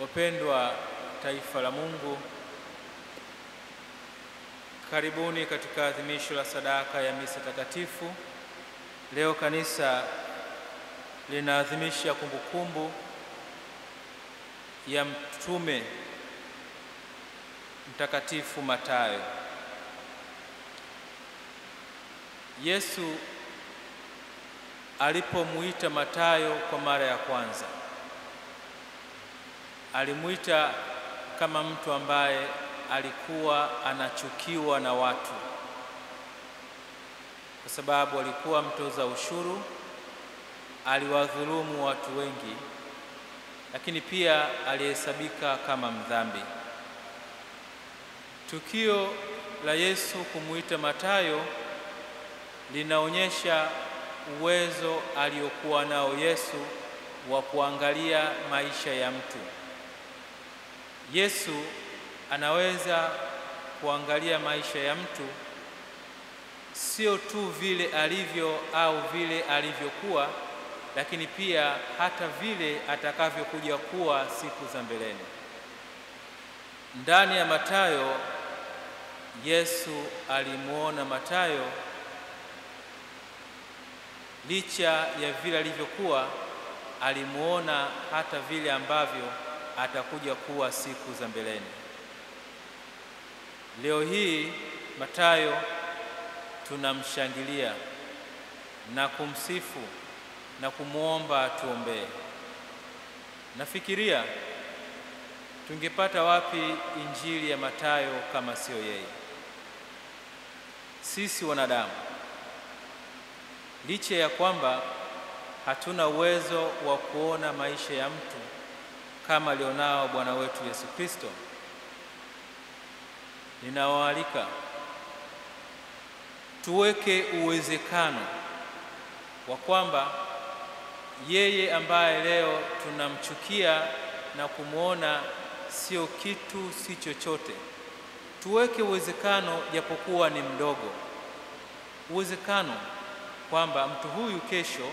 Wapendwa taifa la Mungu, karibuni katika adhimisho la sadaka ya misa takatifu. Leo kanisa linaadhimisha kumbukumbu ya mtume mtakatifu Mathayo. Yesu alipomwita Mathayo kwa mara ya kwanza alimwita kama mtu ambaye alikuwa anachukiwa na watu, kwa sababu alikuwa mtoza ushuru, aliwadhulumu watu wengi, lakini pia alihesabika kama mdhambi. Tukio la Yesu kumuita Mathayo linaonyesha uwezo aliokuwa nao Yesu wa kuangalia maisha ya mtu. Yesu anaweza kuangalia maisha ya mtu sio tu vile alivyo au vile alivyokuwa, lakini pia hata vile atakavyokuja kuwa siku za mbeleni. Ndani ya Mathayo, Yesu alimwona Mathayo licha ya vile alivyokuwa, alimwona hata vile ambavyo atakuja kuwa siku za mbeleni. Leo hii Mathayo tunamshangilia na kumsifu na kumwomba tuombee. Nafikiria tungepata wapi injili ya Mathayo kama sio yeye? Sisi wanadamu, licha ya kwamba hatuna uwezo wa kuona maisha ya mtu kama alionao Bwana wetu Yesu Kristo, ninawaalika tuweke uwezekano wa kwamba yeye ambaye leo tunamchukia na kumwona sio kitu, si chochote, tuweke uwezekano japokuwa ni mdogo, uwezekano kwamba mtu huyu kesho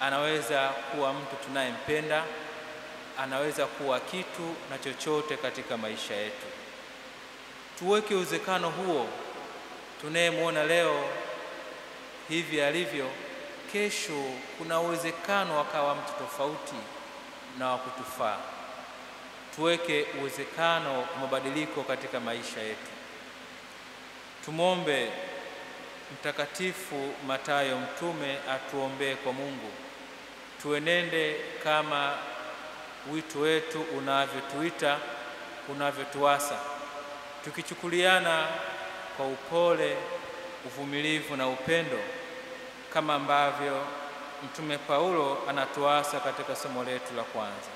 anaweza kuwa mtu tunayempenda, anaweza kuwa kitu na chochote katika maisha yetu. Tuweke uwezekano huo, tunayemwona leo hivi alivyo, kesho kuna uwezekano akawa mtu tofauti na wa kutufaa. Tuweke uwezekano wa mabadiliko katika maisha yetu. Tumwombe Mtakatifu Matayo mtume atuombee kwa Mungu, tuenende kama wito wetu unavyotuita, unavyotuasa, tukichukuliana kwa upole, uvumilivu na upendo, kama ambavyo Mtume Paulo anatuasa katika somo letu la kwanza.